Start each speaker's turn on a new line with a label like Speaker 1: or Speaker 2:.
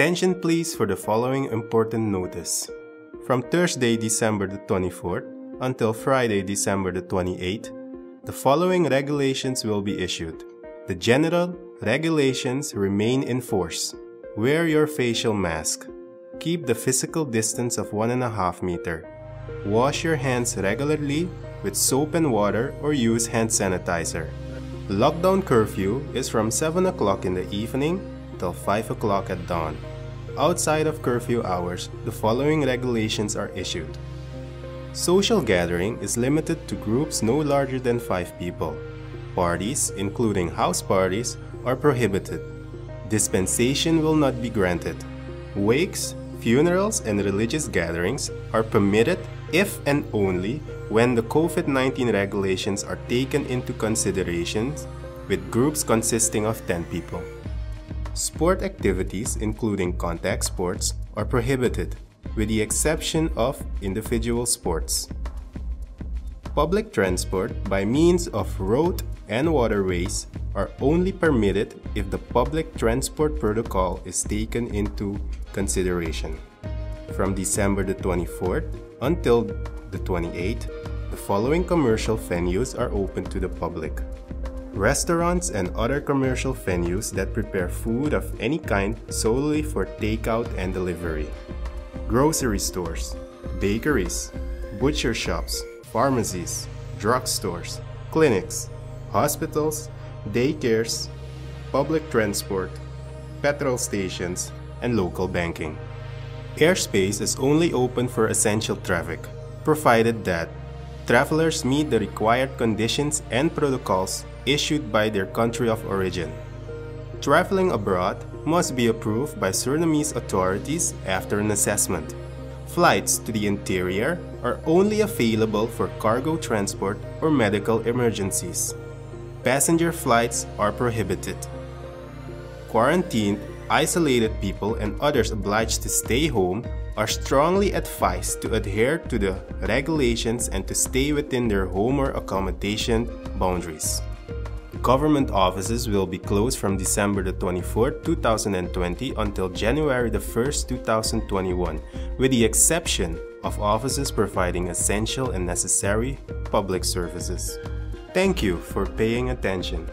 Speaker 1: Attention please for the following important notice. From Thursday, December the 24th until Friday, December the 28th, the following regulations will be issued. The general regulations remain in force. Wear your facial mask. Keep the physical distance of 1.5 meter. Wash your hands regularly with soap and water or use hand sanitizer. Lockdown curfew is from 7 o'clock in the evening till 5 o'clock at dawn. Outside of curfew hours, the following regulations are issued. Social gathering is limited to groups no larger than 5 people. Parties, including house parties, are prohibited. Dispensation will not be granted. Wakes, funerals, and religious gatherings are permitted if and only when the COVID 19 regulations are taken into consideration with groups consisting of 10 people. Sport activities, including contact sports, are prohibited, with the exception of individual sports. Public transport by means of road and waterways are only permitted if the public transport protocol is taken into consideration. From December the 24th until the 28th, the following commercial venues are open to the public. Restaurants and other commercial venues that prepare food of any kind solely for takeout and delivery. Grocery stores, bakeries, butcher shops, pharmacies, drugstores, clinics, hospitals, daycares, public transport, petrol stations, and local banking. Airspace is only open for essential traffic, provided that travelers meet the required conditions and protocols issued by their country of origin. Traveling abroad must be approved by Surinamese authorities after an assessment. Flights to the interior are only available for cargo transport or medical emergencies. Passenger flights are prohibited. Quarantined, isolated people and others obliged to stay home are strongly advised to adhere to the regulations and to stay within their home or accommodation boundaries. Government offices will be closed from December the 24th, 2020 until January the 1st, 2021, with the exception of offices providing essential and necessary public services. Thank you for paying attention.